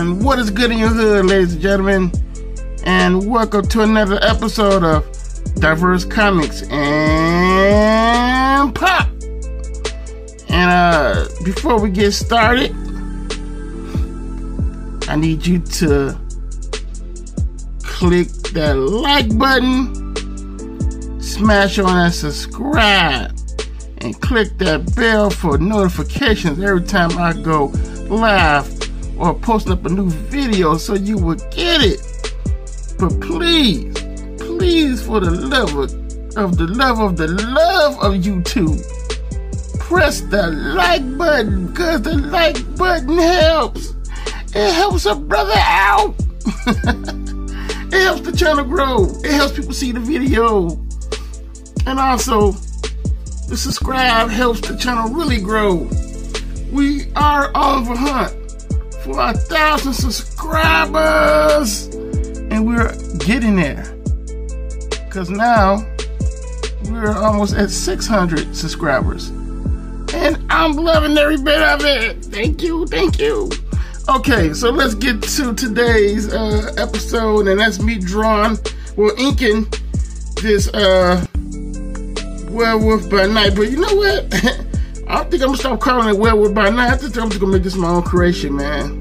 And what is good in your hood, ladies and gentlemen? And welcome to another episode of Diverse Comics and Pop. And uh, before we get started, I need you to click that like button, smash on that subscribe, and click that bell for notifications every time I go live or posting up a new video so you will get it. But please, please, for the love of, the love of the love of YouTube, press the like button because the like button helps. It helps a brother out. it helps the channel grow. It helps people see the video. And also, the subscribe helps the channel really grow. We are the hunt for a thousand subscribers. And we're getting there. Because now we're almost at 600 subscribers. And I'm loving every bit of it. Thank you, thank you. Okay, so let's get to today's uh, episode, and that's me drawing, well, inking this uh, Werewolf by Night. But you know what? I don't think I'm gonna stop calling it Werewolf by Night. I think I'm just gonna make this my own creation, man.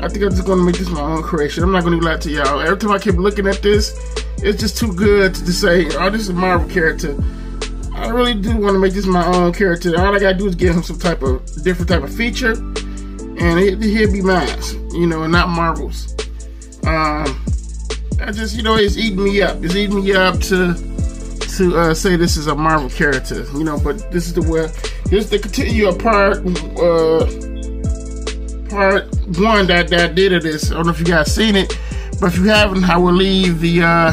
I think I'm just gonna make this my own creation. I'm not gonna lie to y'all. Every time I keep looking at this, it's just too good to say, oh, this is a Marvel character. I really do want to make this my own character. All I gotta do is give him some type of different type of feature, and it, he'll be mine, you know, and not Marvel's. Um, I just, you know, it's eating me up. It's eating me up to to uh, say this is a Marvel character, you know. But this is the where is the continue a part uh, part one that that did of this. I don't know if you guys seen it, but if you haven't, I will leave the uh,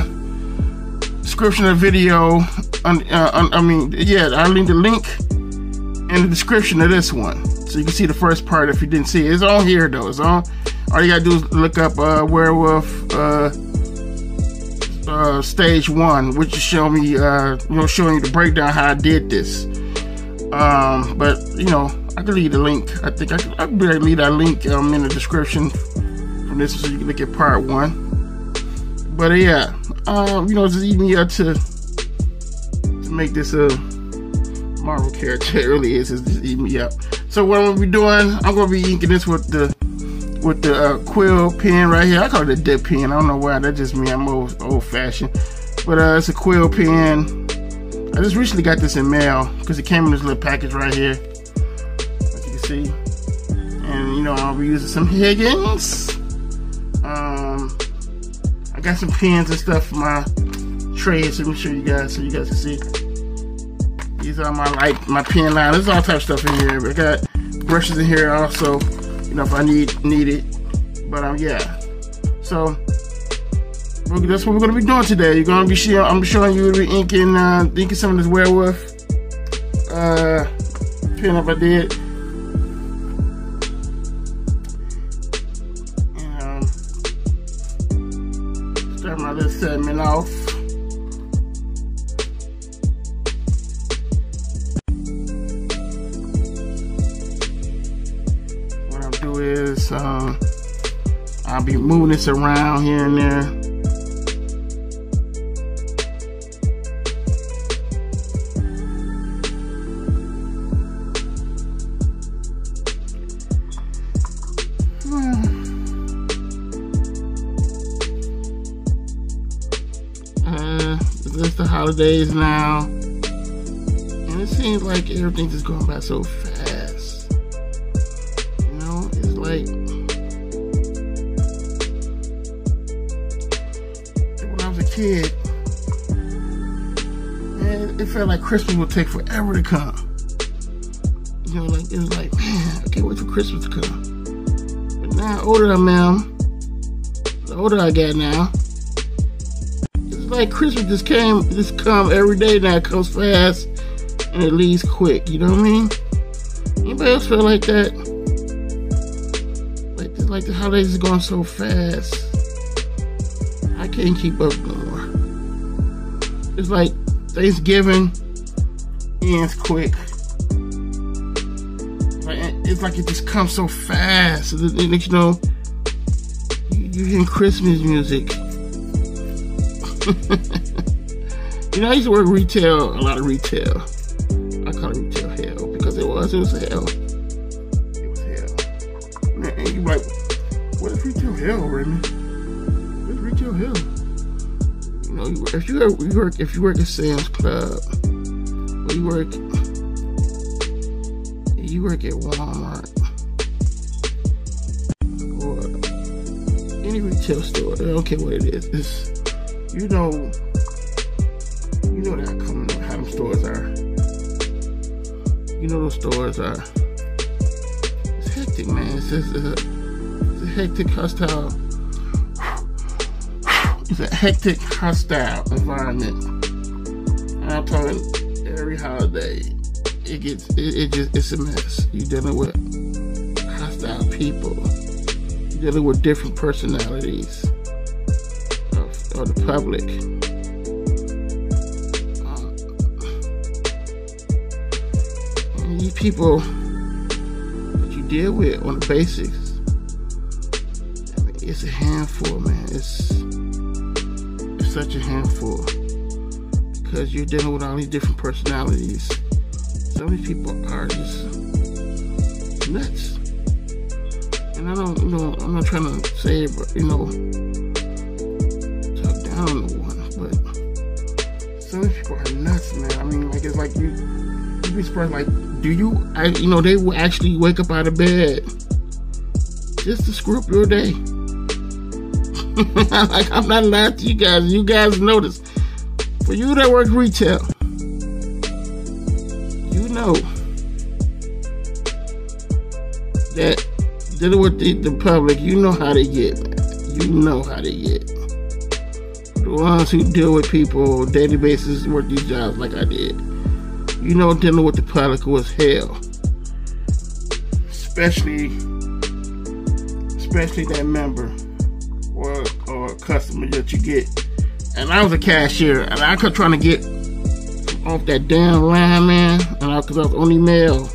description of the video. On, uh, on, I mean, yeah, I'll leave the link in the description of this one, so you can see the first part if you didn't see it. It's on here though. It's on. All you gotta do is look up uh, Werewolf. Uh, uh, stage one, which is showing me, uh, you know, showing you the breakdown how I did this. Um, but you know, I can leave the link. I think I can, I can leave that link um, in the description from this, so you can look at part one. But uh, yeah, um, you know, it's me up to to make this a Marvel character. It really is. It's just eating me up. So what I'm gonna be doing, I'm gonna be inking this with the with the uh, quill pen right here. I call it a dip pen. I don't know why. That's just me. I'm old, old fashioned. But uh, it's a quill pen. I just recently got this in mail because it came in this little package right here. As you can see. And you know, I'll be using some Higgins. Um, I got some pens and stuff for my trays. Let me show you guys so you guys can see. These are my like my pen line. There's all type of stuff in here. I got brushes in here also you know, if I need need it. But um, yeah. So that's what we're gonna be doing today. You're gonna be showing. I'm showing you the inking, uh, inking some of this werewolf uh, pinup I did. Start my little segment off. What I'll do is um, I'll be moving this around here and there. Holidays now, and it seems like everything's just going by so fast You know, it's like when I was a kid, man, it felt like Christmas would take forever to come. You know, like it was like, man, I can't wait for Christmas to come. But now, older I am, the older I get now, like Christmas just came, just come every day now. It comes fast and it leaves quick. You know what I mean? Anybody else feel like that? like like the holidays are going so fast. I can't keep up no more. It's like Thanksgiving ends quick. It's like it just comes so fast. You know, you hearing Christmas music. you know, I used to work retail, a lot of retail. I call it retail hell because it was, it was hell. It was hell. And you like, what is retail hell, Raymond? What's retail hell? You know, if you work, if you work at Sam's Club, or you work, you work at Walmart, or any retail store, I don't care what it is, it's, you know, you know that how them stores are. You know those stores are. It's hectic, man. It's, it's, a, it's a hectic, hostile. It's a hectic, hostile environment. And I'm talking every holiday. It gets, it, it just, it's a mess. You're dealing with hostile people. You're dealing with different personalities public uh, these people that you deal with on the basics, I mean, it's a handful, man. It's it's such a handful because you're dealing with all these different personalities. Some of these people are just nuts, and I don't, you know, I'm not trying to say, but you know, are nuts, man. I mean, like it's like you, you'd be surprised, like do you, I, you know, they will actually wake up out of bed just to screw up your day. like, I'm not lying to you guys. You guys notice. For you that work retail, you know that dealing with the, the public, you know how they get. You know how they get. Ones who deal with people basis work these jobs like I did you know dealing with the public was hell. Especially especially that member or or customer that you get. And I was a cashier and I kept trying to get off that damn line, man. And I cause I was only male.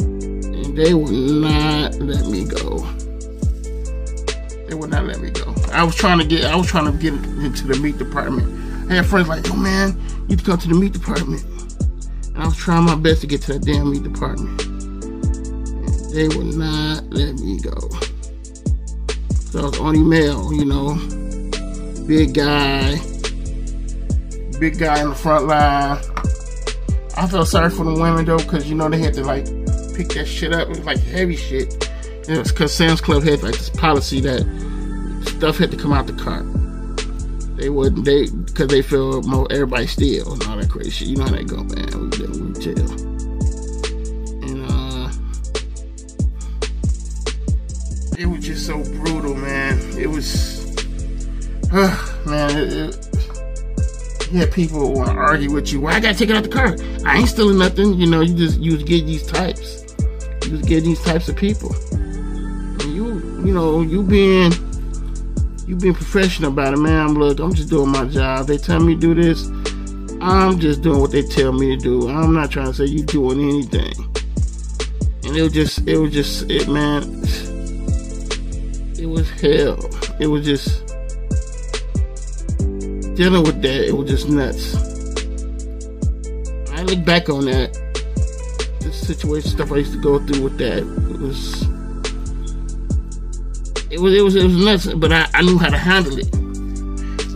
And they would not let me go. They would not let me go. I was trying to get I was trying to get into the meat department. I had friends like, oh man, you come to the meat department. And I was trying my best to get to that damn meat department. And they would not let me go. So I was only male, you know. Big guy. Big guy in the front line. I felt sorry for the women though, because you know they had to like pick that shit up. It was like heavy shit. And it was because Sam's Club had like this policy that stuff had to come out the car. They wouldn't they because they feel more everybody steal and all that crazy shit. You know how they go, man. We deal retail. And uh it was just so brutal, man. It was uh, man, it, it, had people want to argue with you. Why I gotta take it out the car? I ain't stealing nothing. You know, you just you was getting these types. You was getting these types of people. And you you know, you being you being professional about it, man. Look, I'm just doing my job. They tell me to do this. I'm just doing what they tell me to do. I'm not trying to say you doing anything. And it was just, it was just, it, man. It was hell. It was just dealing with that. It was just nuts. I look back on that, this situation, stuff I used to go through with that. It was it was it was it was nuts, but I, I knew how to handle it.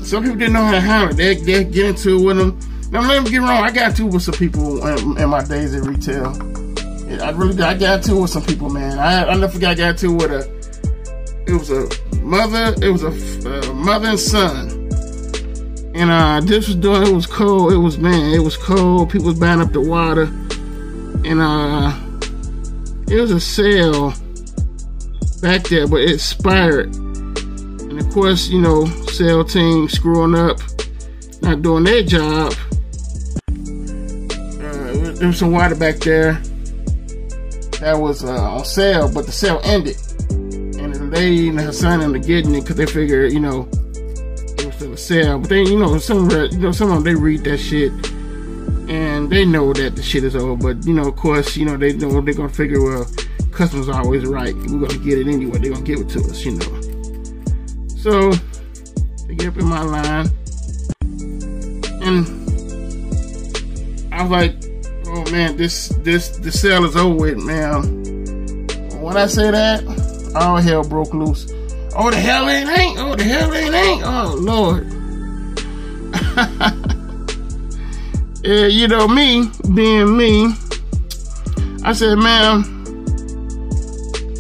Some people didn't know how to handle it. They they get into it with them. Now let me get wrong. I got it with some people in, in my days in retail. I really I got it with some people, man. I I never forgot I got into with a. It was a mother. It was a uh, mother and son. And uh, this was doing. It was cold. It was man. It was cold. People was buying up the water, and uh, it was a sale back there, but it expired. And of course, you know, sale team screwing up, not doing their job. Uh, there was some water back there that was uh, on sale, but the sale ended. And the lady and her son ended up getting it because they figured, you know, it was still a sale. But they, you know, some you know, some of them they read that shit and they know that the shit is over. But you know, of course, you know they know they're gonna figure well customers are always right. We're gonna get it anyway. They're gonna give it to us, you know. So they get up in my line, and I was like, "Oh man, this this the sale is over with, man." When I say that, all hell broke loose. Oh the hell it ain't! Oh the hell it ain't! Oh Lord! yeah, you know me being me. I said, "Man,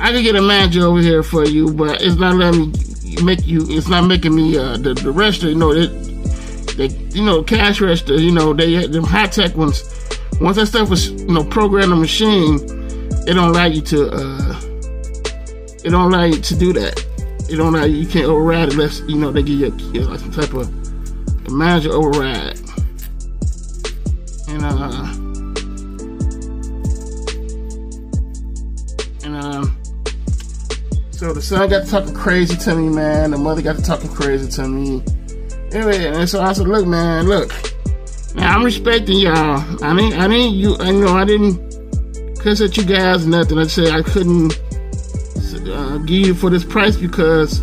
I could get a manager over here for you, but it's not letting me make you. It's not making me uh, the the register. You know, it, they you know cash register. You know, they had them high tech ones. Once that stuff was you know programmed the machine, it don't allow you to. Uh, it don't allow you to do that. It don't allow you. You can't override unless you know they give you, a, you know, some type of manager override. And uh. So the son got to talking crazy to me, man. The mother got to talking crazy to me. Anyway, and so I said, "Look, man, look. Now I'm respecting y'all. I didn't, I didn't, you, I know I didn't cuss at you guys, nothing. I said I couldn't uh, give you for this price because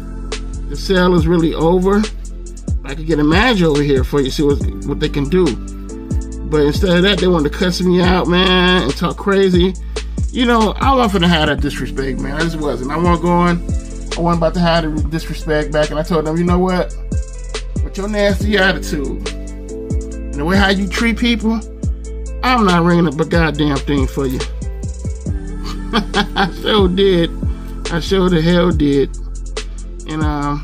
the sale is really over. I could get a manager over here for you, see what what they can do. But instead of that, they wanted to cuss me out, man, and talk crazy you know, I wasn't have that disrespect, man. I just wasn't. I wasn't going. I wasn't about to have the disrespect back, and I told them, you know what? With your nasty attitude and the way how you treat people, I'm not ringing up a goddamn thing for you. I sure did. I sure the hell did. And um,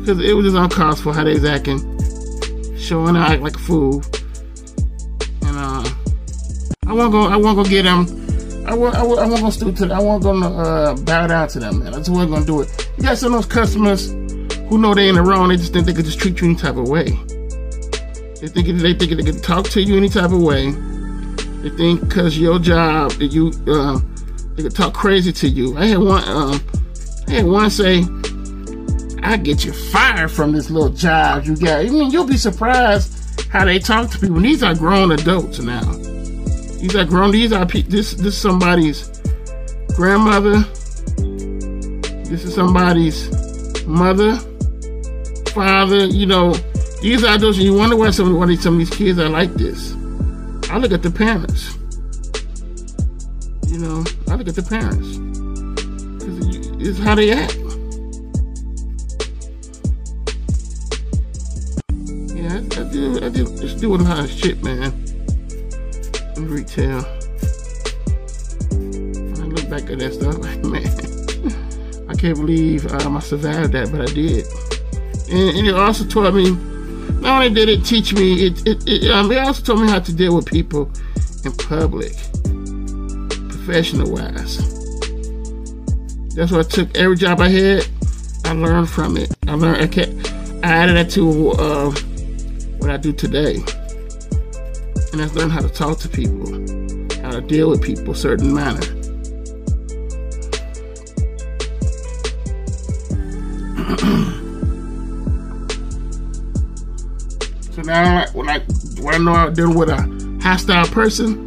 because it was just uncalled for how they was acting, showing out like a fool. I won't go. I won't go get them. I won't. I won't, I won't go stoop to. I won't go uh, bow down to them, man. I just wasn't gonna do it. You got some of those customers who know they ain't the wrong. They just think they could just treat you any type of way. They think they think they can talk to you any type of way. They think because your job that you uh, they could talk crazy to you. I had one. Uh, I had one say, "I get you fired from this little job you got." I mean, you'll be surprised how they talk to people. These are grown adults now. These are grown. These are this. This is somebody's grandmother. This is somebody's mother, father. You know, these are those. You wonder why some why some of these kids are like this. I look at the parents. You know, I look at the parents. It's how they act. Yeah, I, I do. I do. Just doing a shit, man retail. I look back at that stuff like, man, I can't believe um, I survived that, but I did. And, and, it also taught me, not only did it teach me, it, it, it, um, it also taught me how to deal with people in public, professional wise. That's why I took every job I had. I learned from it. I learned. I. I added that to uh, what I do today and has learned how to talk to people, how to deal with people a certain manner. so now, when I when I know I deal with a hostile person,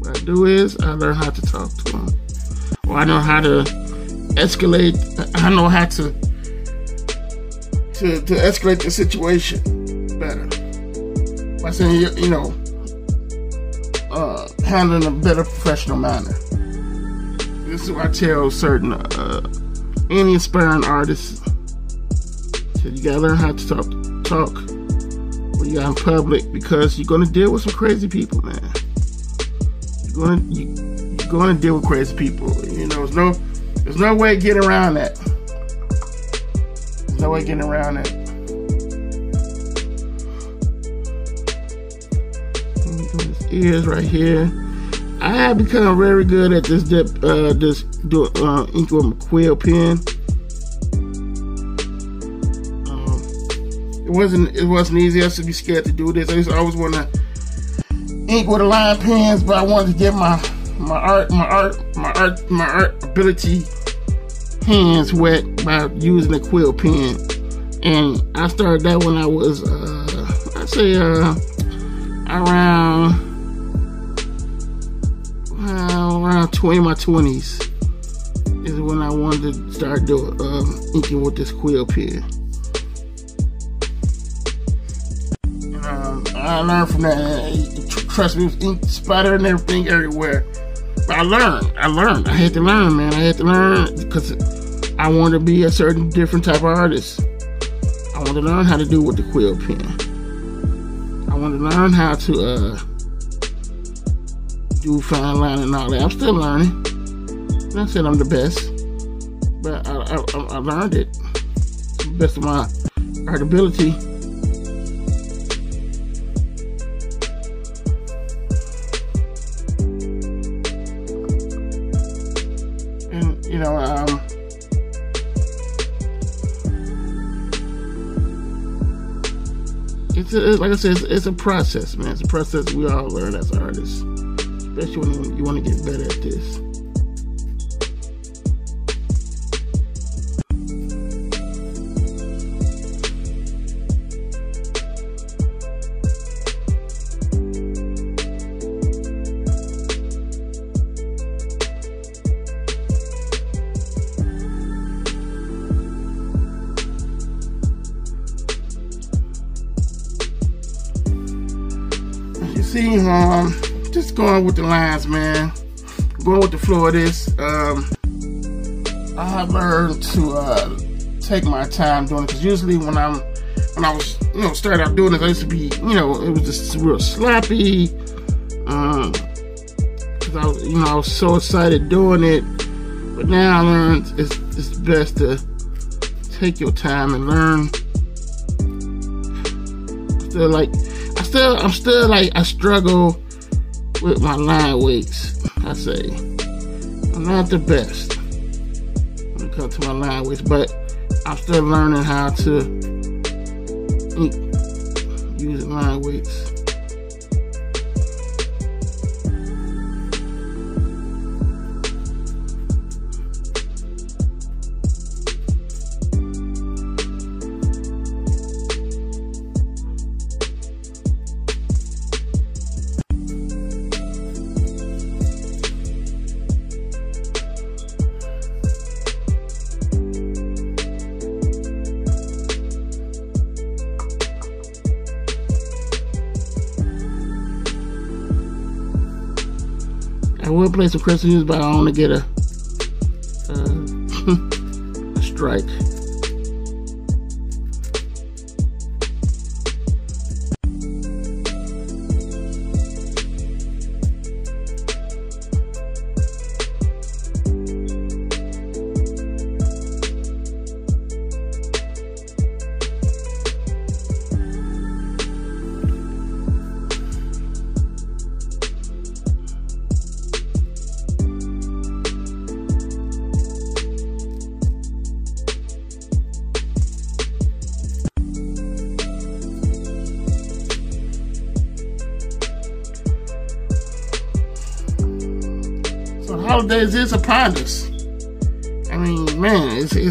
what I do is I learn how to talk to them, or I know how to escalate. I know how to to, to escalate the situation better by saying, you know, uh, handling a better professional manner. This is what I tell certain, uh, any aspiring artists. You gotta learn how to talk, talk when you're in public because you're gonna deal with some crazy people, man. You're gonna, you, you're gonna deal with crazy people. You know, there's no, there's no way getting around that. There's no way getting around that. Is right here. I have become very good at this dip, uh, this do uh, ink with my quill pen. Um, it wasn't it wasn't easy. I to be scared to do this. I to always want to ink with a line pens, but I wanted to get my my art my art my art my art ability hands wet by using a quill pen. And I started that when I was uh, I say uh, around around 20 my 20s is when I wanted to start doing um, inking with this quill pen. Um, I learned from that. Trust me, it ink splatter and everything everywhere. But I learned. I learned. I had to learn, man. I had to learn because I wanted to be a certain different type of artist. I wanted to learn how to do with the quill pen. I wanted to learn how to uh, do fine line and all that. I'm still learning. I said I'm the best, but I, I, I learned it to the best of my art ability. And you know, um, it's a, like I said, it's, it's, a process, man. It's a process we all learn as artists, especially when you want to get better at this. Going with the lines, man. Going with the flow of this. Um, I learned to uh, take my time doing it because usually when I'm when I was you know started out doing this, I used to be you know it was just real sloppy. Um, cause I was you know I was so excited doing it, but now I learned it's it's best to take your time and learn. Still like I still, I'm still like, I struggle with my line weights. I say, I'm not the best when it comes to my line weights, but I'm still learning how to use line weights. Play some Christmas music, but I want to get a, uh, a strike.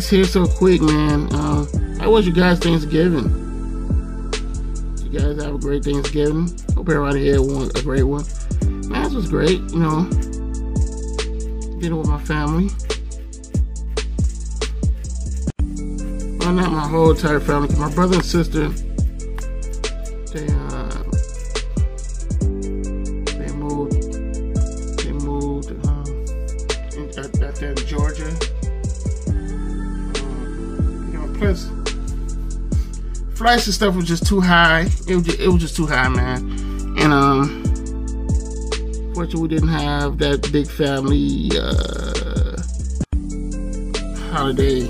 Here so quick, man. Uh, was you guys Thanksgiving? You guys have a great Thanksgiving. Hope everybody had one a great one. This was great. You know, getting with my family. Well, not my whole entire family. My brother and sister, they uh, plus flights and stuff was just too high. It was just, it was just too high, man. And um, fortunately, we didn't have that big family uh, holiday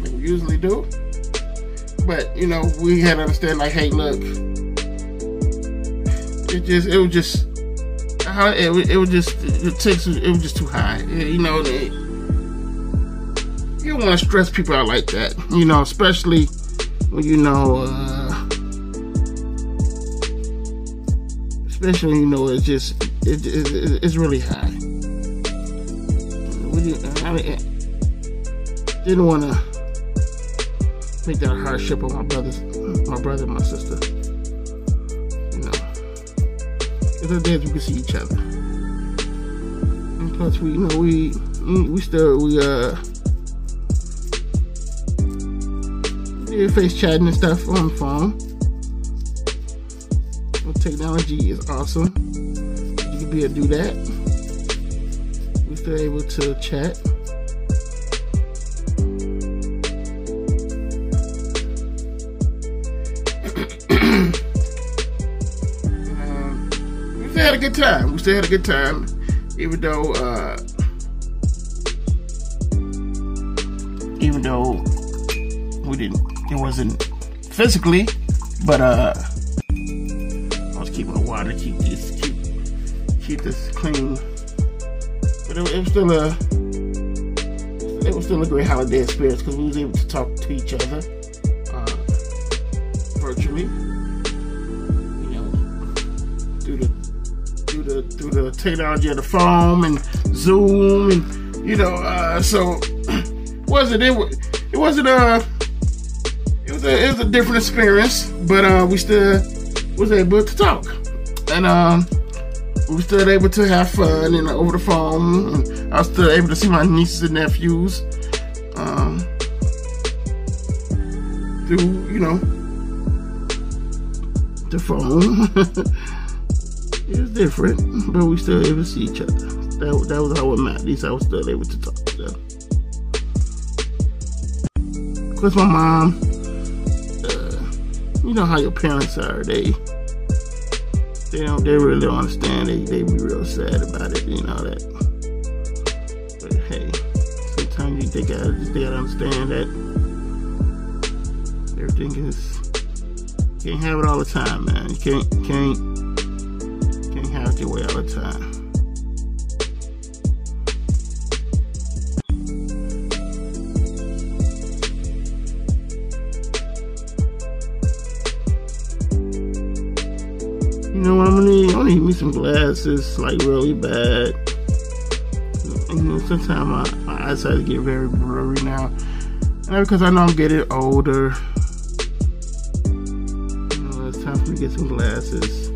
like we usually do. But you know, we had to understand like, hey, look, it just it was just it, it was just it takes it was just too high. You know. Don't want to stress people out like that, you know, especially when you know, uh, especially you know it's just it, it, it's really high. I mean, didn't want to make that a hardship on my brothers, my brother, and my sister. You know, it's a days we can see each other, and plus we, you know, we we still we uh face chatting and stuff on the phone. Well, technology is awesome. You can be able to do that. We're still able to chat. Um, we still had a good time. We still had a good time, even though, uh, even though we didn't, it wasn't physically, but uh, I was keeping the water, keep this, keep, keep this clean. But it, it was still a, it was still a great holiday experience because we was able to talk to each other uh, virtually. You know, through the through the through the technology of the phone and Zoom and you know, uh, so wasn't it? It wasn't. It was a it was a different experience, but uh, we still was able to talk, and um, we were still able to have fun and over the phone. I was still able to see my nieces and nephews um, through you know the phone. it was different, but we still able to see each other. That, that was how it met. At least I was still able to talk to them. Of course, my mom, you know how your parents are. They they don't they really don't understand. They they be real sad about it, you know that. But hey, sometimes you they gotta they gotta understand that everything is you can't have it all the time, man. You can't can't can't have it your way all the time. Some glasses, like really bad. Sometimes my, my eyesight get very blurry now. And because I know I'm getting older. You know, it's time for me to get some glasses.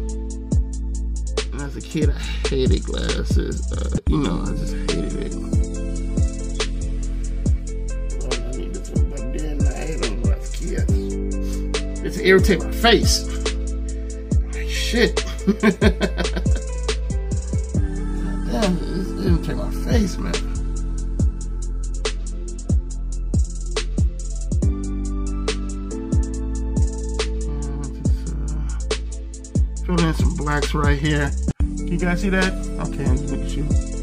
And as a kid, I hated glasses. Uh, you know, I just hated it. I need I them when I a kid. It's irritate my face. Like, shit. It irritate my face, man. Fill in some blacks right here. You guys see that? Okay, look at you.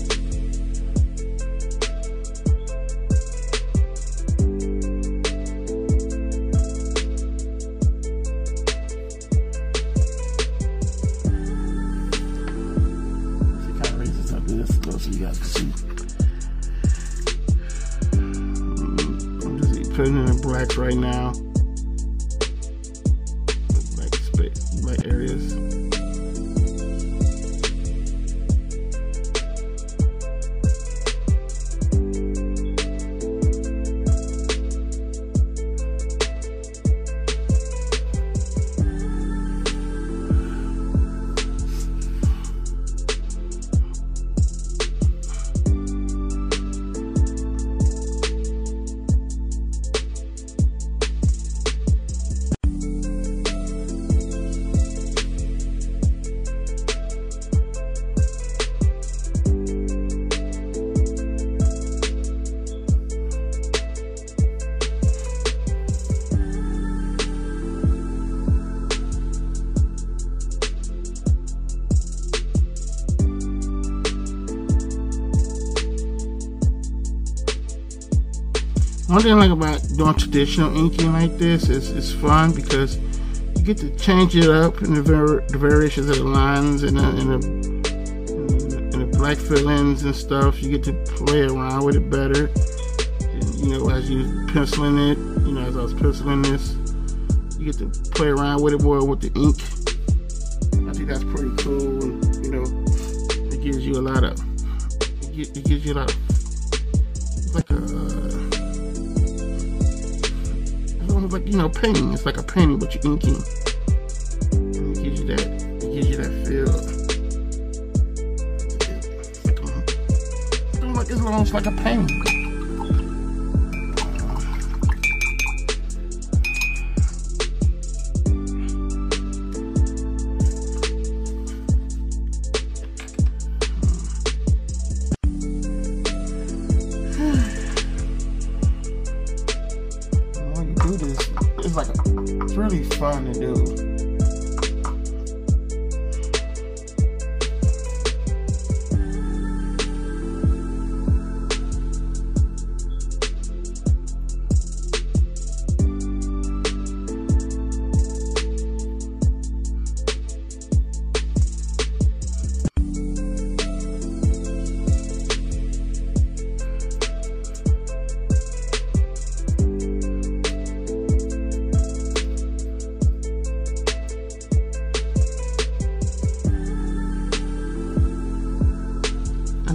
One thing I like about doing traditional inking like this is it's fun because you get to change it up in the, var- the variations of the lines and the, and, the, and the black fillings and stuff. You get to play around with it better. You know, as you penciling it, you know, as I was penciling this, you get to play around with it more with the ink.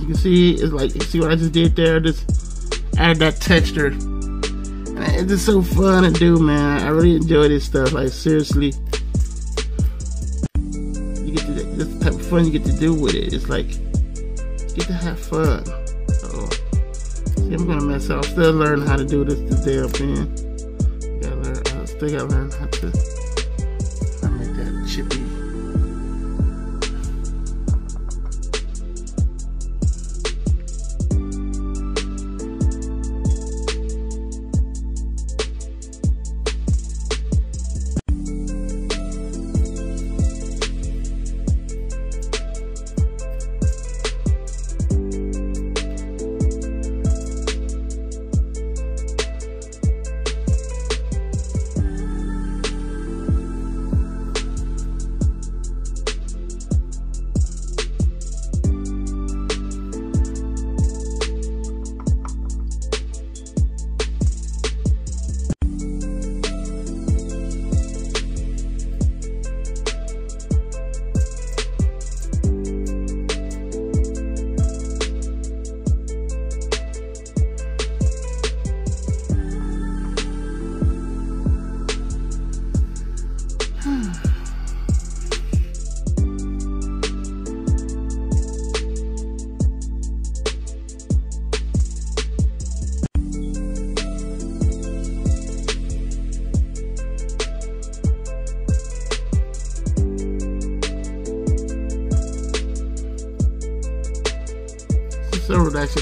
You can see, it's like see what I just did there. Just added that texture. And it's just so fun to do, man. I really enjoy this stuff. Like seriously, you get to this type of fun you get to do with it. It's like get to have fun. So, see, I'm gonna mess up. Still learning how to do this today up in. Gotta learn. I still gotta learn how to.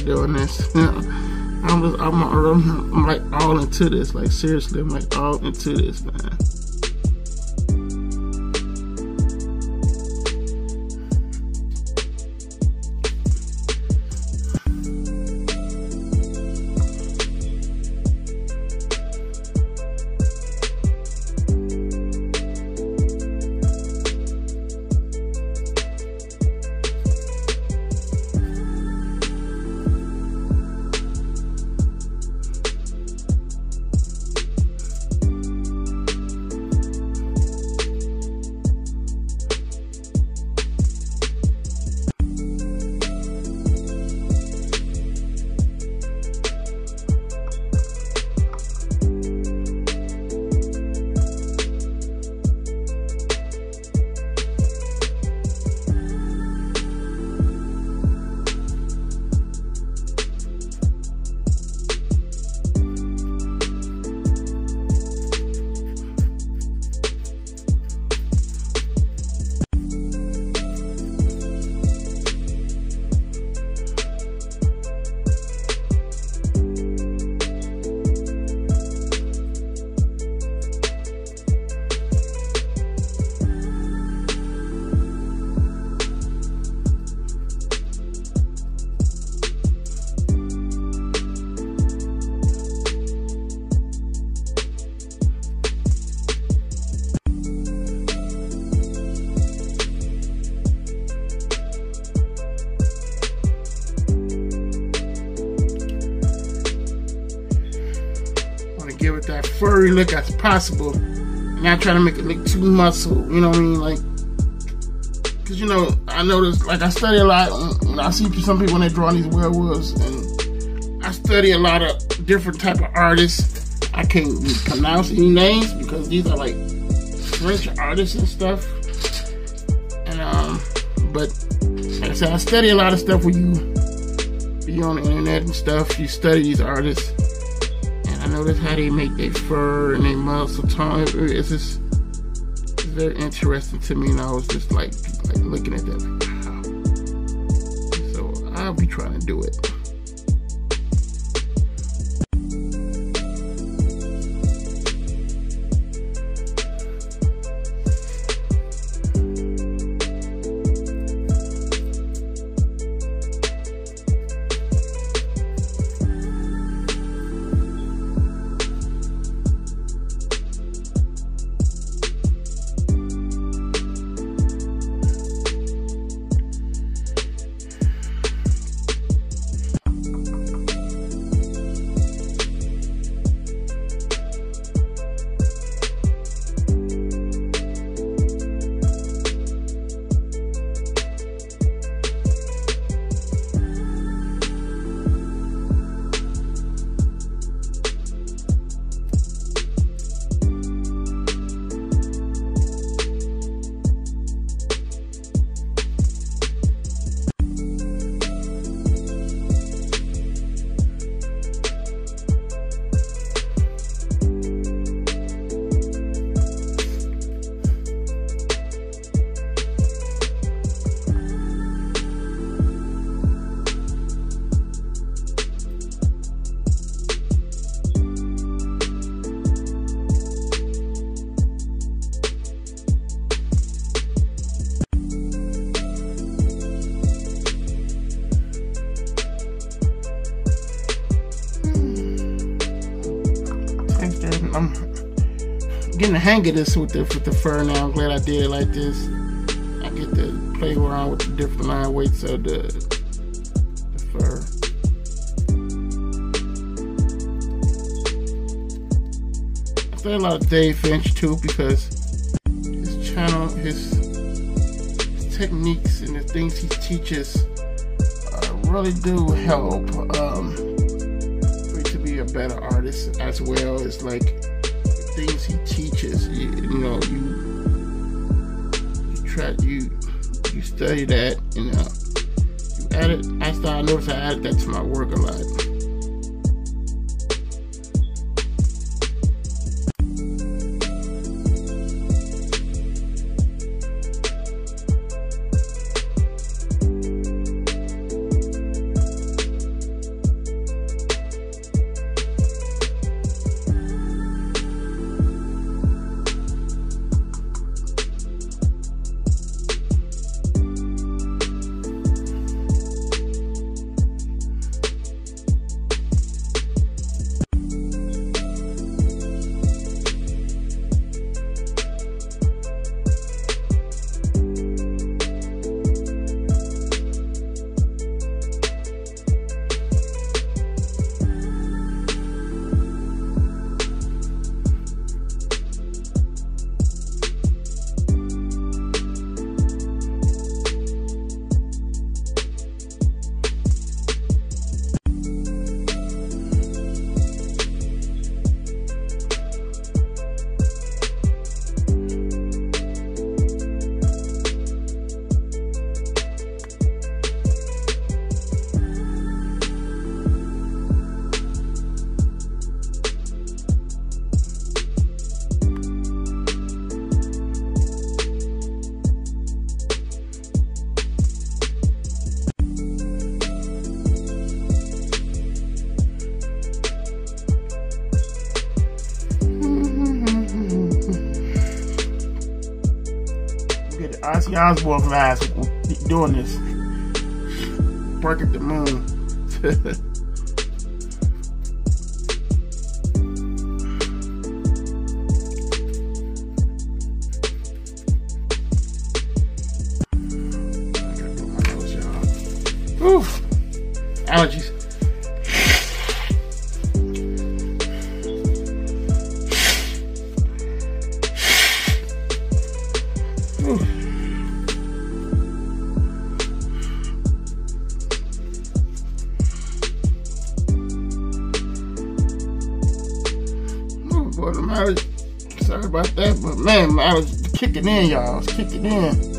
Doing this. I'm just, I'm, I'm, I'm like all into this. Like seriously, I'm like all into this, possible. Not trying to make it look too muscle. You know what I mean? Like, cause you know I notice like I study a lot. And I see some people when they draw these werewolves, and I study a lot of different type of artists. I can't pronounce any names because these are like French artists and stuff. And um, but like I said, I study a lot of stuff where you be on the internet and stuff. You study these artists, notice how they make their fur and their muscle tone. It's just it's very interesting to me, and I was just like, like looking at that. So I'll be trying to do it. Hang of this with the with the fur now. I'm glad I did it like this. I get to play around with the different line weights of the the fur. I play a lot of Dave Finch too because his channel, his, his techniques and the things he teaches uh, really do help. Um, me to be a better artist as well as like he teaches. You, you know, you you try you you study that and uh, you add it. I started notice I added that to my work a lot. Ozzy Osbourne last doing this. Bark at the moon. kicking in, y'all. I was kicking in.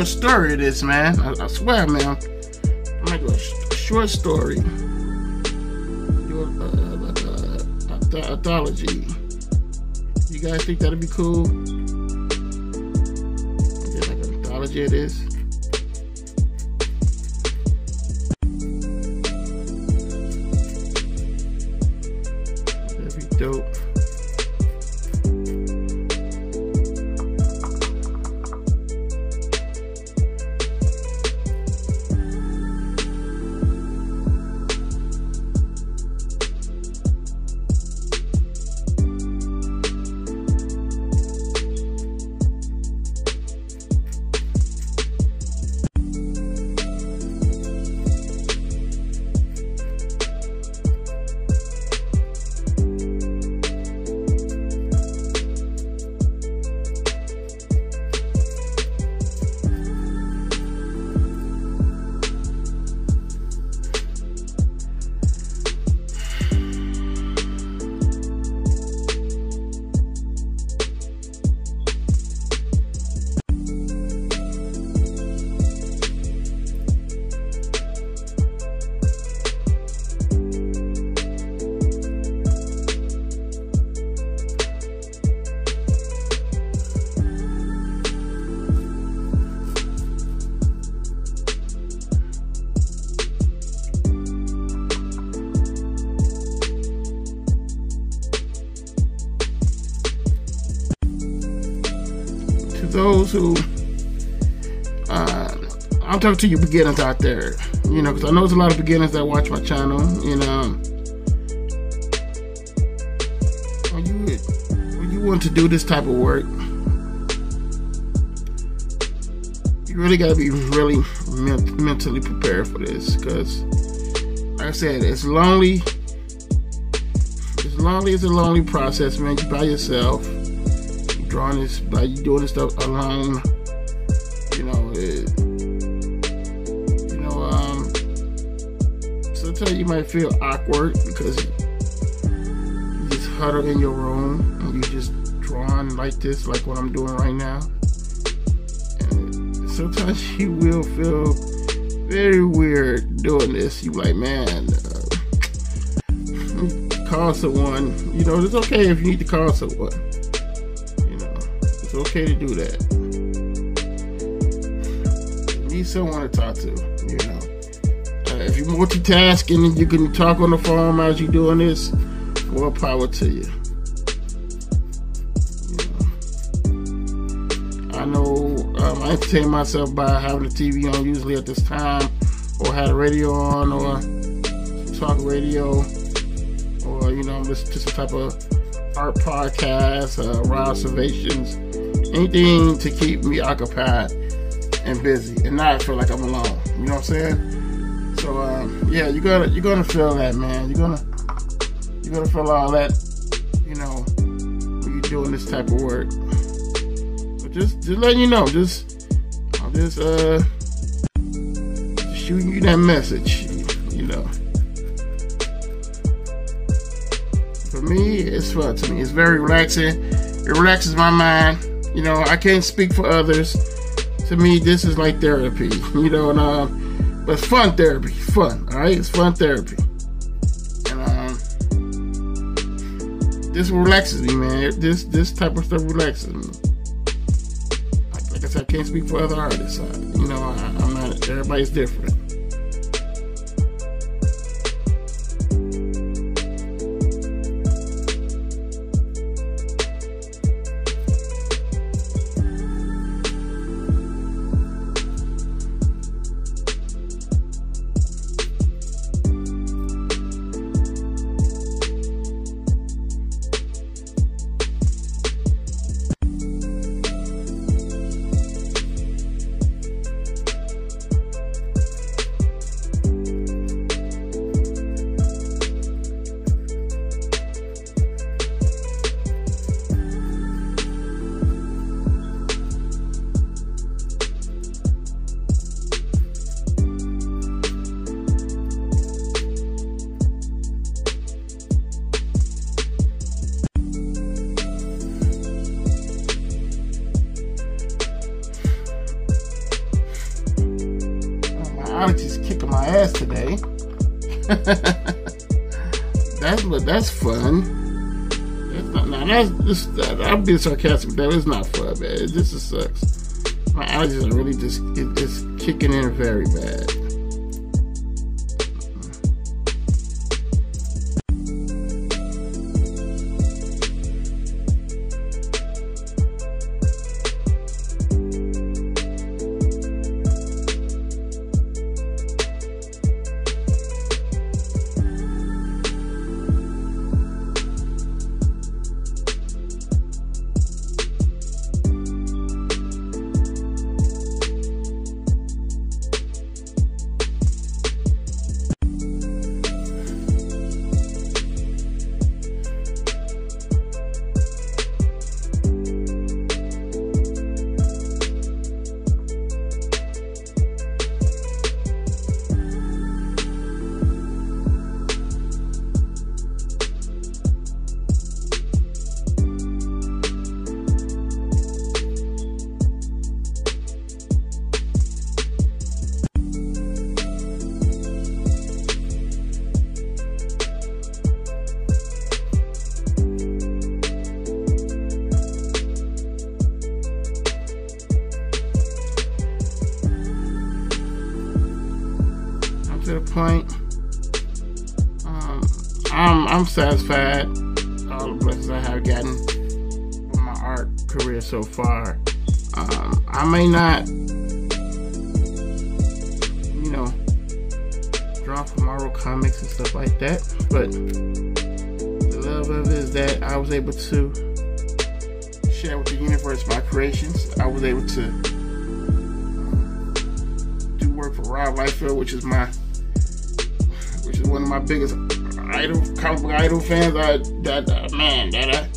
Short story of this, man. I, I swear, man. I might do a, sh- short story. Do a, uh, like a, a, anthology. You guys think that'd be cool? Get like an anthology of this. Those who uh, I'm talking to you beginners out there, you know, because I know there's a lot of beginners that watch my channel. You know, when you when you want to do this type of work, you really got to be really men- mentally prepared for this, because, like I said, it's lonely. It's lonely. It's a lonely process, man. You by yourself drawing this, like you doing this stuff alone. You know, it, you know, um, sometimes you might feel awkward because you just huddle in your room and you just drawing like this, like what I'm doing right now. And sometimes you will feel very weird doing this. You like, man, uh, call someone. You know, it's okay if you need to call someone. Okay to do that. Need someone to talk to, you know. Uh, if you're multitasking and you can talk on the phone as you're doing this, more power to you. you know. I know um, I entertain myself by having the TV on usually at this time, or had a radio on, or talk radio, or you know, listen to some type of art podcast, uh, raw observations anything to keep me occupied and busy and not feel like I'm alone. You know what I'm saying? So um, yeah, you're gonna you're gonna feel that, man. You're gonna you're gonna feel all that, you know, when you're doing this type of work. But just just letting you know, just I'm just uh shooting you that message, you know. For me, it's fun to me. It's very relaxing. It relaxes my mind you know, I can't speak for others. To me, this is like therapy. You know, and uh, but fun therapy, fun. All right, it's fun therapy, and um, this relaxes me, man. This this type of stuff relaxes me. Like, I said, I can't speak for other artists. Uh, you know, I, I'm not. Everybody's different. Being sarcastic. That is not fun, man. It just sucks. My allergies are really just it, it's kicking in very bad. Satisfied. All the blessings I have gotten from my art career so far. Um, I may not, you know, draw from Marvel comics and stuff like that, but the love of it is that I was able to share with the universe my creations. I was able to do work for Rob Liefeld, which is my which is one of my biggest idol fans. I that uh, man that I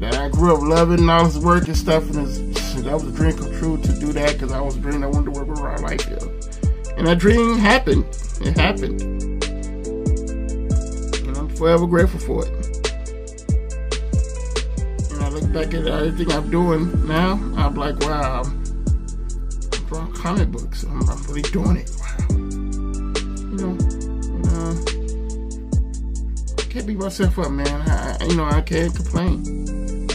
that I grew up loving and all his work and stuff, and his, that was a dream come true to do that because I was a dream I wanted to work with Rob Liefeld, and that dream happened. It happened, and I'm forever grateful for it. And I look back at everything I'm doing now, I'm like, wow, I'm comic books. I'm, I'm really doing it. Myself up, man. I, you know, I can't complain. You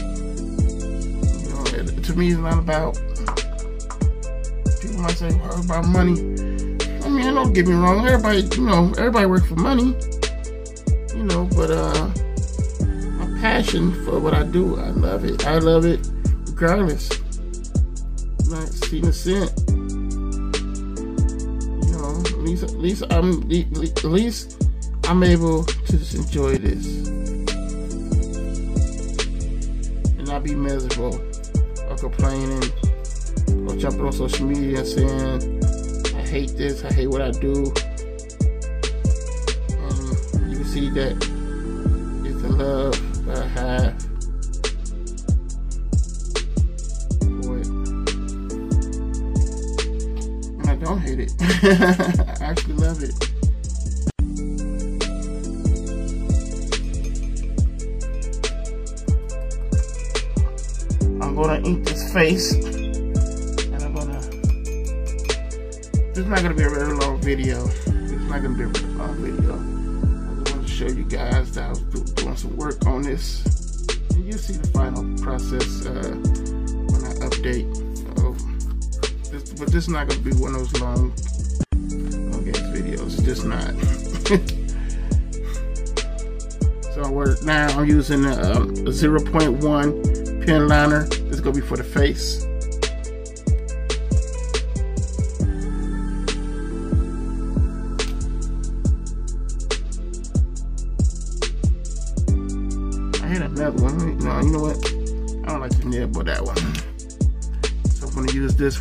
know, it, to me, it's not about. People might say, well, about money. I mean, don't get me wrong. Everybody, you know, everybody works for money. You know, but uh, my passion for what I do, I love it. I love it, regardless. Not seeing a cent. You know, at least, at least I'm, at least I'm able to just enjoy this and not be miserable or complaining or jumping on social media and saying, I hate this, I hate what I do. And you can see that it's the love that I have it. And I don't hate it. I actually love it. Video. It's not gonna be a long video. I just want to show you guys that I was doing some work on this. And you'll see the final process uh, when I update. Oh, this, but this is not gonna be one of those long, long videos. It's just not. so we're now I'm using a, a 0.1 pen liner is gonna be for the face.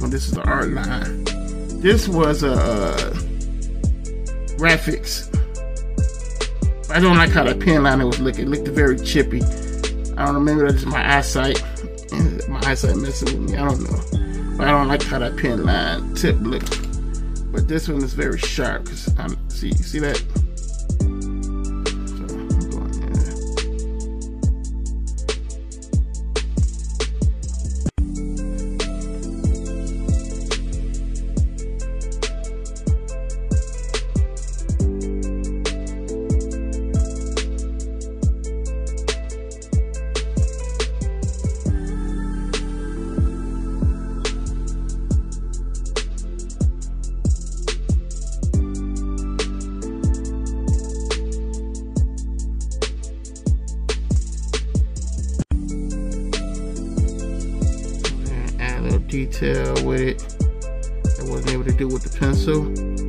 One. This is the Artline. This was a uh, graphics. I don't like how the pen liner was looking. It looked very chippy. I don't know, maybe that's just my eyesight my eyesight messing with me. I don't know. But I don't like how that pen line tip looked. But this one is very sharp. Cause I'm see see that. Detail with it. I wasn't able to do with the pencil.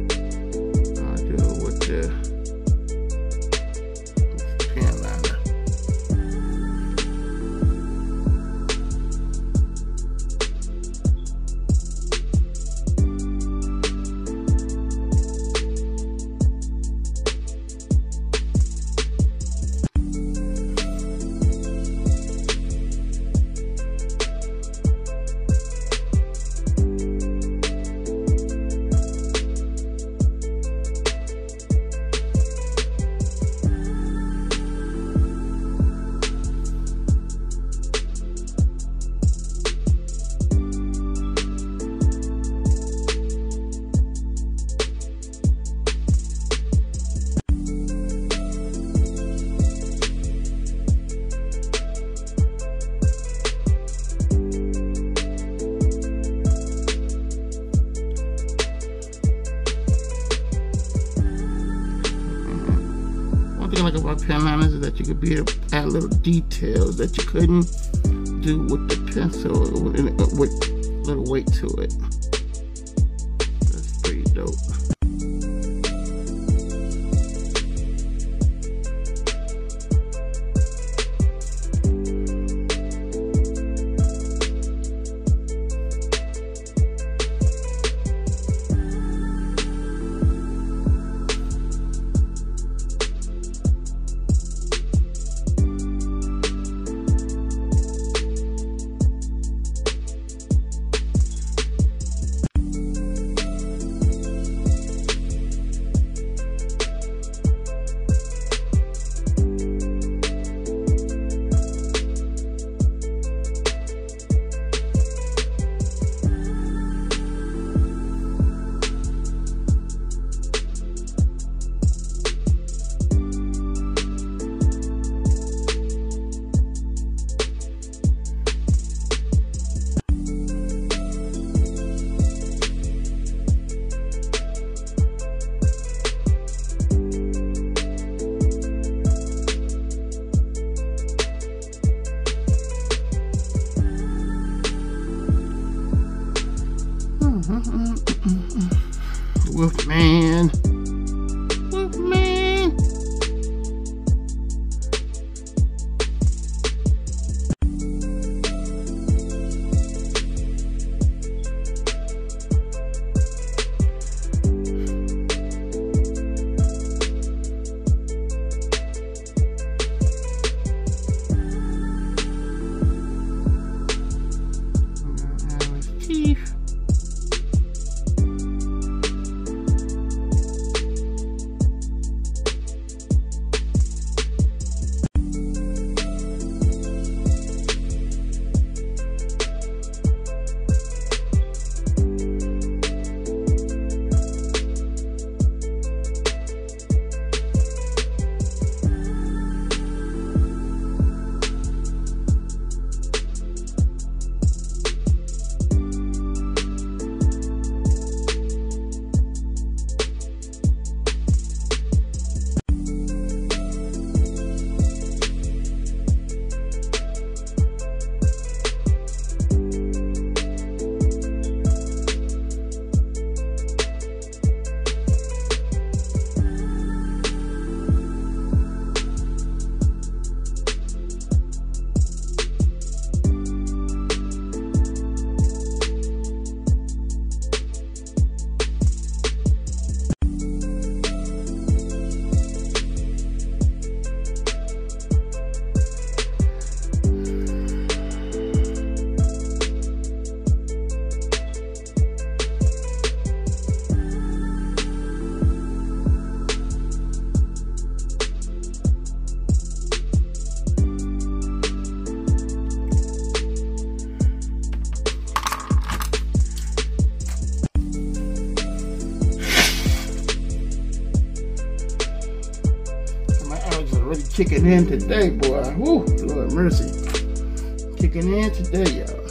Really kicking in today, boy. Woo, Lord mercy. Kicking in today, y'all.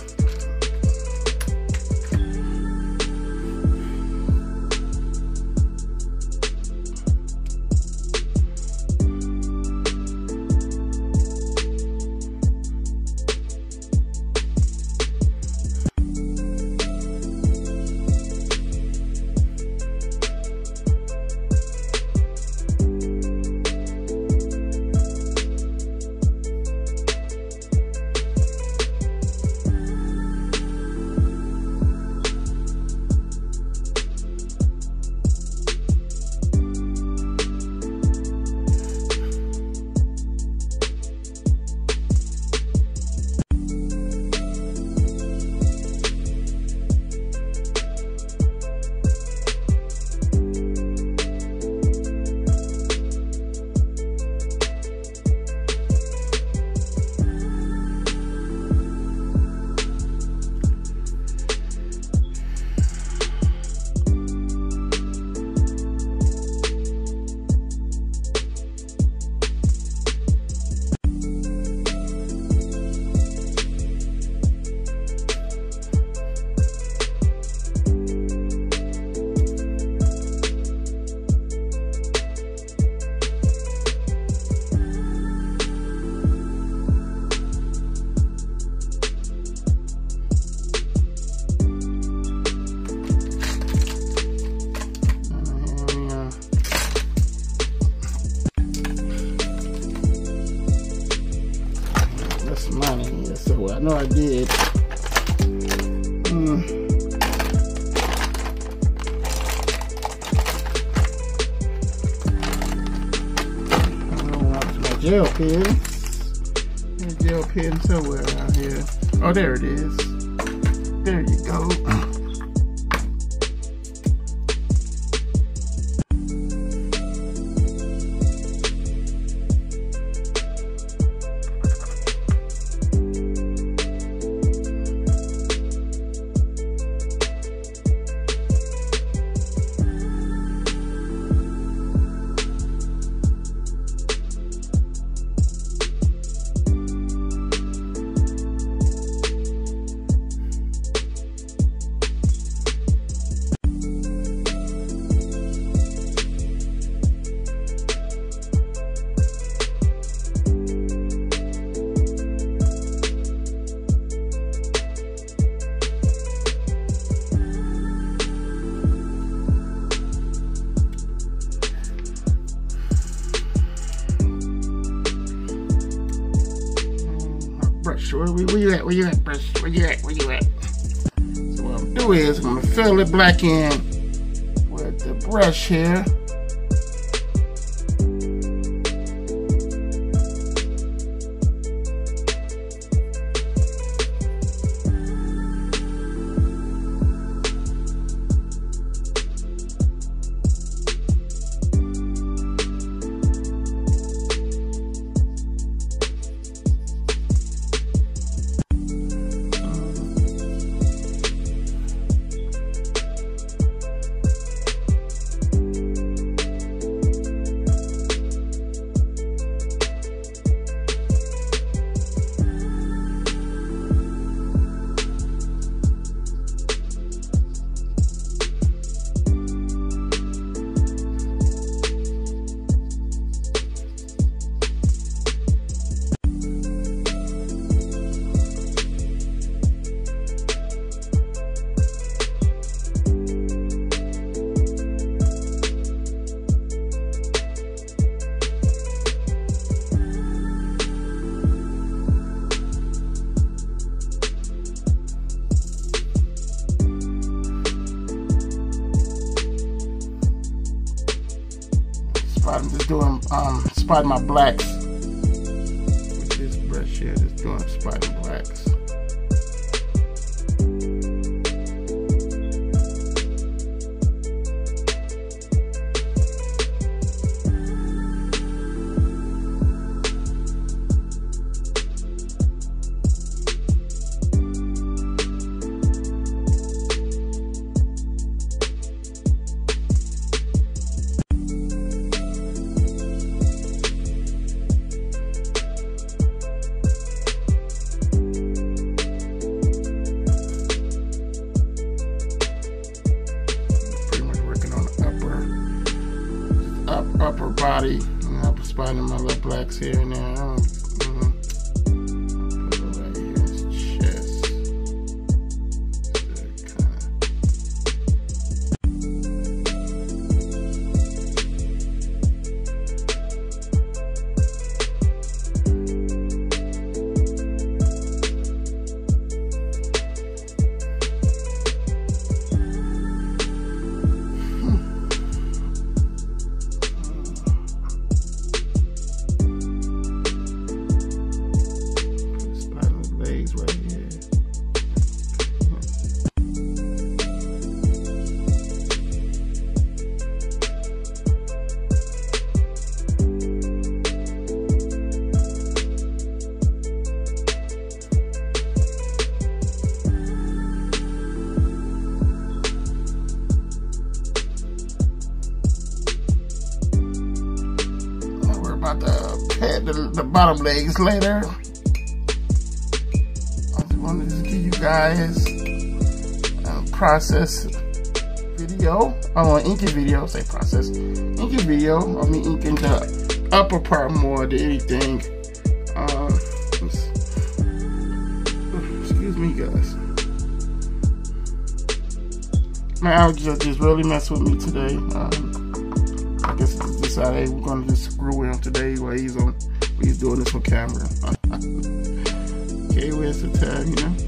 Where, you at? Brush? Where you at? Where you at? So what I'm gonna do is I'm gonna fill it black in with the brush here. My here bottom legs later. I just wanted to give you guys a process video. I want inking video, say process. Inking video of me inking the upper part more than anything. Um, excuse me, guys. My allergies are just really messed with me today. Um, I guess decided we're gonna just screw him today while he's on, doing this on camera. Can't waste the time, you know?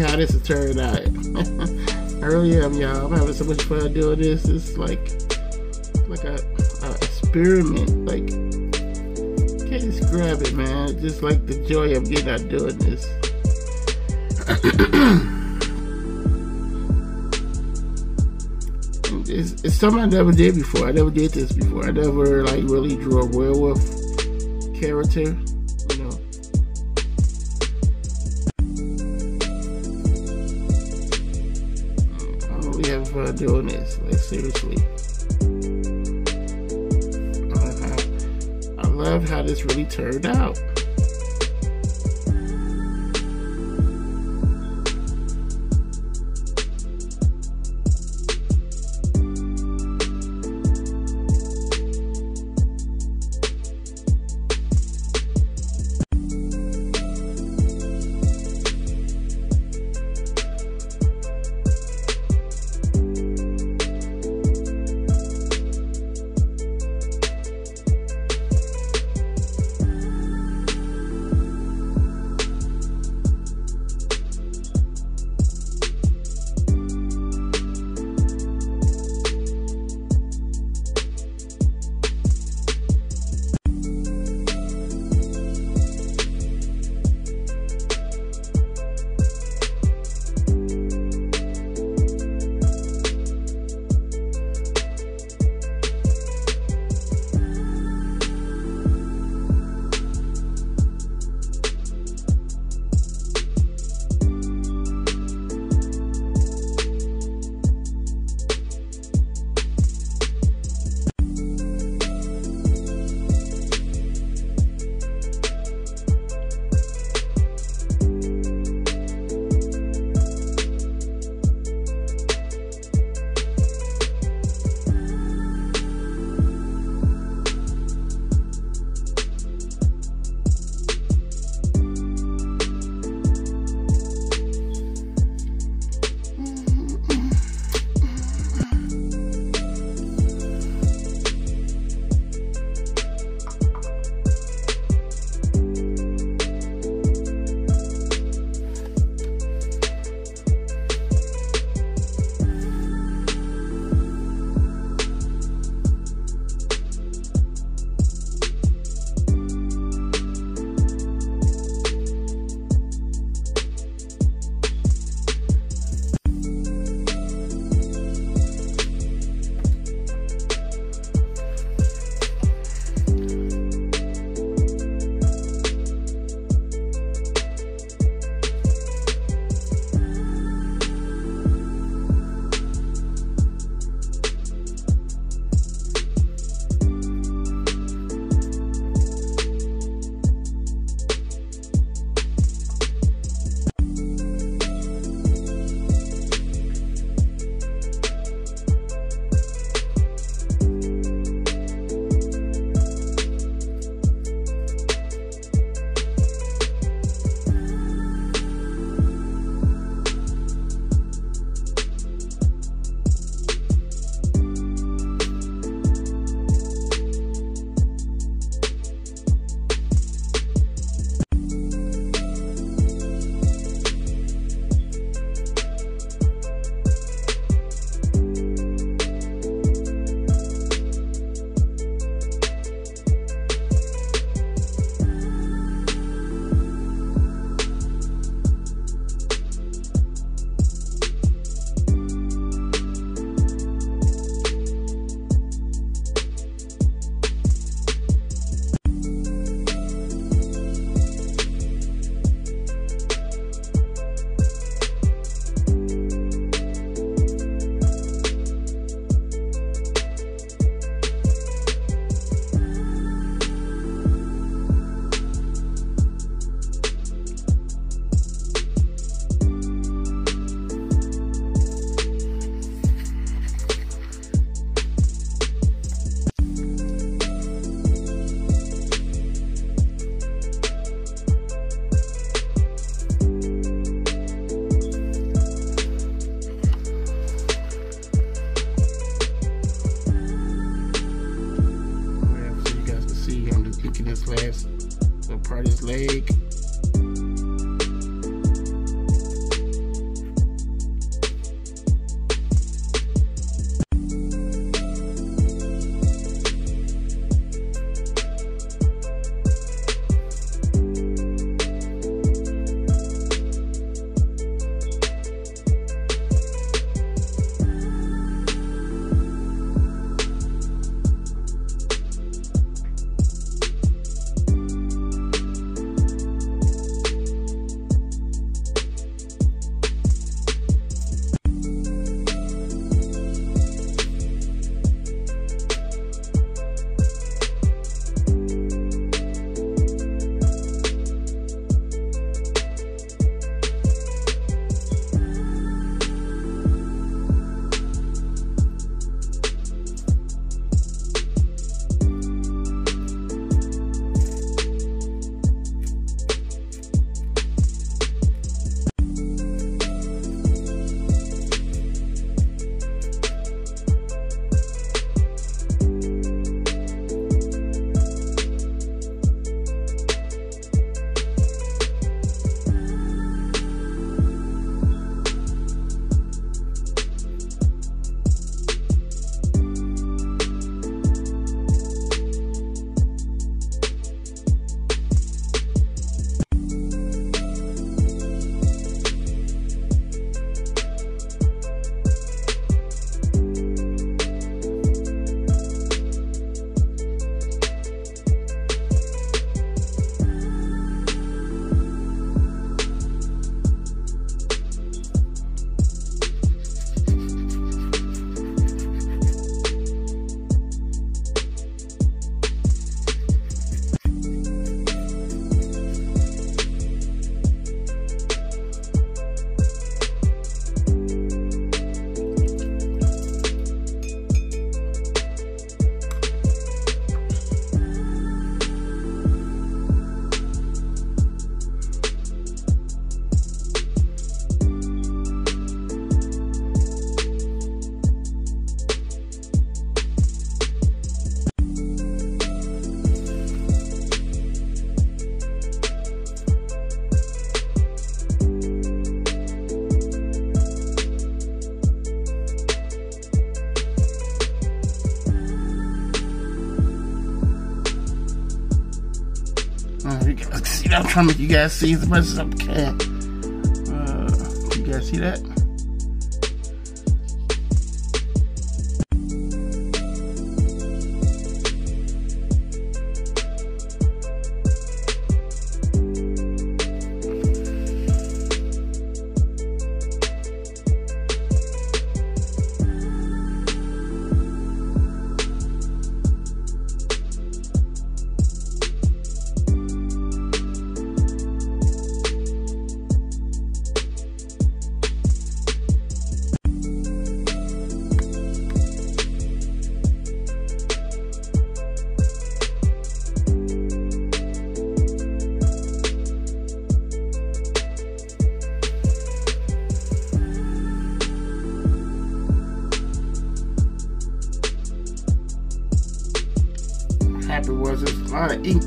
I'm how this has turned out. I really am, y'all. I'm having so much fun doing this. It's like like a, a experiment. Like can't describe it, man. Just like the joy of getting out doing this. it's, it's something I never did before. I never did this before. I never like really drew a werewolf character. Doing this. Like seriously. I, I love how this really turned out. Make you guys see as much as I can. Uh, you guys see that?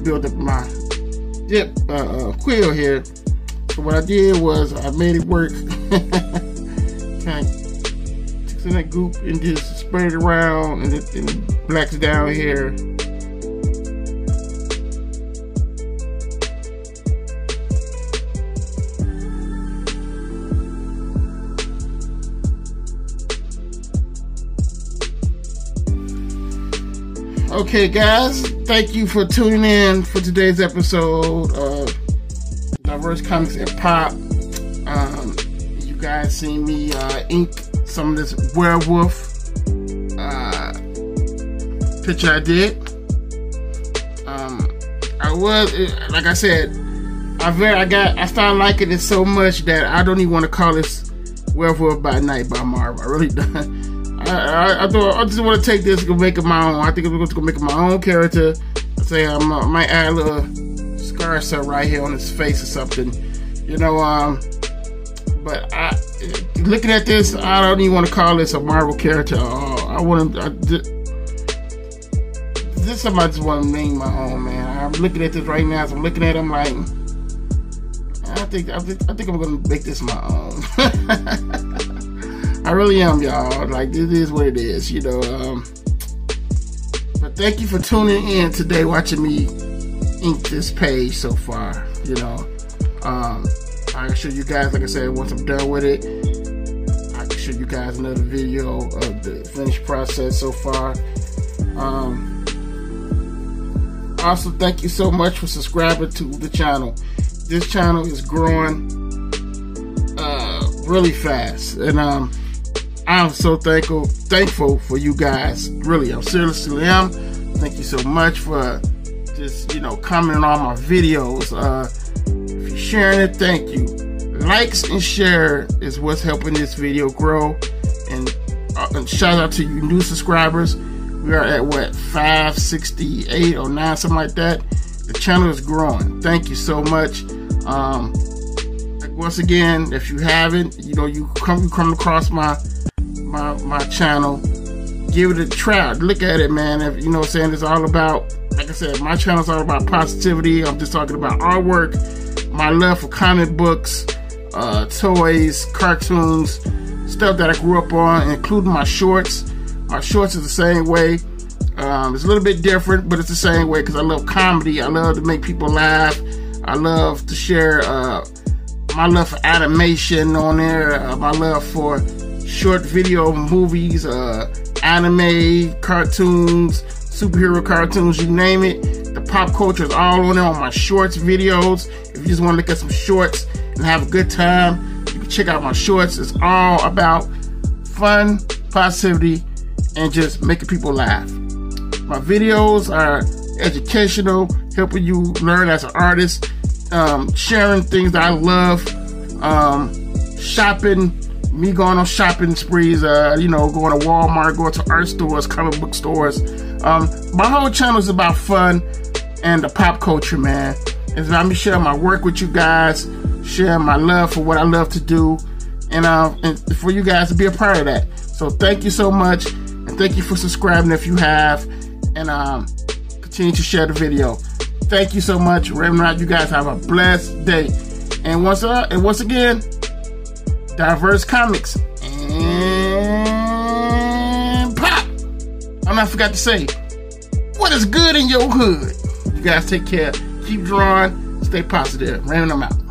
Built up my dip uh, uh, quill here. So what I did was I made it work. kind of took some that goop and just spread it around and it and blacks down here. Okay, guys, thank you for tuning in for today's episode of Diverse Comics and Pop. Um, you guys seen me uh, ink some of this werewolf uh, picture I did. Um, I was, like I said, I very, I got, I started liking it so much that I don't even want to call this Werewolf by Night by Marvel. I really don't. I, I, thought I just want to take this and make it my own. I think I'm going to make it my own character. I say I might add a little scar cell right here on his face or something. You know, um, but I, looking at this, I don't even want to call this a Marvel character. I want to. This something I just want to name my own, man. I'm looking at this right now. As I'm looking at, it, I'm like, I think I think, I think I'm gonna make this my own. I really am, y'all. Like this is what it is, you know. Um, but thank you for tuning in today, watching me ink this page so far. You know, um, I'll show you guys. Like I said, once I'm done with it, I can show you guys another video of the finished process so far. Um, also, thank you so much for subscribing to the channel. This channel is growing uh, really fast, and um, I'm so thankful thankful for you guys. Really, I'm seriously am. Thank you so much for just you know commenting on my videos. Uh, if you're sharing it, thank you. Likes and share is what's helping this video grow. And, uh, and shout out to you new subscribers. We are at what 568 or 9, something like that. The channel is growing. Thank you so much. Um, once again, if you haven't, you know, you come you come across my my my channel, give it a try. Look at it, man. If you know what I'm saying, it's all about like I said, my channel is all about positivity. I'm just talking about artwork, my love for comic books, uh, toys, cartoons, stuff that I grew up on, including my shorts. My shorts is the same way. Um, it's a little bit different, but it's the same way because I love comedy. I love to make people laugh. I love to share uh, my love for animation on there. Uh, my love for short video movies, uh, anime, cartoons, superhero cartoons, you name it. The pop culture is all on there on my shorts videos. If you just want to look at some shorts and have a good time, you can check out my shorts. It's all about fun, positivity, and just making people laugh. My videos are educational, helping you learn as an artist, um, sharing things that I love, um, shopping, me going on shopping sprees, uh, you know, going to Walmart, going to art stores, comic book stores. Um, my whole channel is about fun and the pop culture, man. It's about me sharing my work with you guys, sharing my love for what I love to do, and, uh, and for you guys to be a part of that. So thank you so much. And thank you for subscribing if you have. And um, continue to share the video. Thank you so much. Remember, you guys have a blessed day. And once uh, and once again, diverse comics and pop. I'm not forgot to say, what is good in your hood? You guys take care. Keep drawing. Stay positive. Random out.